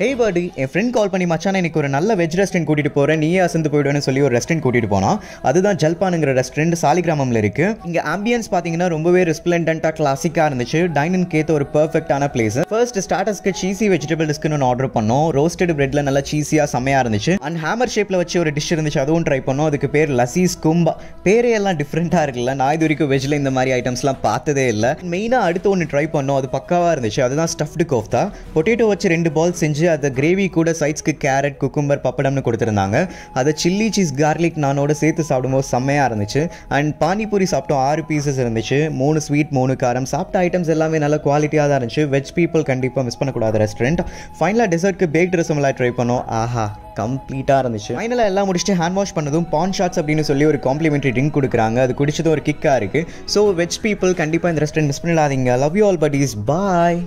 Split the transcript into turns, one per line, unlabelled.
ஏய் பாடி என் ஃப்ரெண்ட் கால் பண்ணி மச்சான் எனக்கு ஒரு நல்ல வெஜ் ரெஸ்டாரண்ட் கூட்டிகிட்டு போகிறேன் நீயே அசந்து போயிடுவேன்னு சொல்லி ஒரு ரெஸ்டாரண்ட் கூட்டிகிட்டு போனான் அதுதான் ஜல்பானுங்கிற ரெஸ்டாரண்ட் சாலிகிராமம்ல இருக்கு. இங்க ஆம்பியன்ஸ் பார்த்தீங்கன்னா ரொம்பவே ரெஸ்பிளண்டா கிளாசிக்காக இருந்துச்சு. டைனிங் கேத்த ஒரு பர்ஃபெக்டான பிளேஸ் ஃபர்ஸ்ட் ஸ்டார்டர்ஸ்க்கு சீசி வெஜிடபிள் டிஸ்க்குன்னு ஒன்று ஆர்டர் பண்ணோம். ரோஸ்டட் பிரெட்ல நல்லா சீசியாக செம்மையாக இருந்துச்சு. அண்ட் ஹேமர் ஷேப்ல வச்சு ஒரு டிஷ் இருந்துச்சு. அதுவும் ட்ரை பண்ணோம். அதுக்கு பேர் லசீஸ் கும்பா பேரே எல்லாம் டிஃப்ரெண்ட்டாக இருக்குல்ல. நான் இது வரைக்கும் வெஜ்ல இந்த மாதிரி ஐட்டம்ஸ்லாம் பார்த்ததே இல்லை. மெயினாக அடுத்து ஒன்று ட்ரை பண்ணோம். அது பக்காவாக இருந்துச்சு. அதுதான் ஸ்டஃப்டு கோஃப்தா. பொட்டேட்டோ வச்சு ரெண்டு பால் செஞ்சு அதை கிரேவி கூட சைட்ஸ்க்கு கேரட் குக்கும்பர் பப்படம்னு கொடுத்துருந்தாங்க. அதை சில்லி சீஸ் கார்லிக் நானோட சேர்த்து சாப்பிடும்போது செம்மையாக இருந்துச்சு. அண்ட் பானிபூரி சாப்பிட்டோம் ஆறு பீசஸ் இருந்துச்சு. மூணு ஸ்வீட் மூணு காரம். சாப்பிட்ட ஐட்டம்ஸ் எல்லாமே நல்ல குவாலிட்டியாக தான் இருந்துச்சு. வெஜ் பீப்புள் கண்டிப்பாக மிஸ் பண்ணக்கூடாது ரெஸ்டாரண்ட் ஃபைனலாக டெசர்ட்க்கு பேக்டு ரசமலாய் ட்ரை பண்ணோம். ஆஹா கம்ப்ளீட்டாக இருந்துச்சு. ஃபைனலாக எல்லாம் முடிச்சுட்டு ஹேண்ட் வாஷ் பண்ணதும் பான் ஷாட்ஸ் அப்படின்னு சொல்லி ஒரு காம்ப்ளிமெண்ட்ரி ட்ரிங்க் கொடுக்குறாங்க. அது குடிச்சது ஒரு கிக்காக இருக்குது ஸோ வெஜ் பீப்புள் கண்டிப்பாக இந்த ரெஸ்டாரண்ட் மிஸ் பண்ணிடாதீங்க. Love you all buddies. Bye